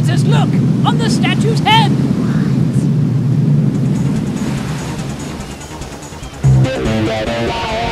Princess, look! On the statue's head! What?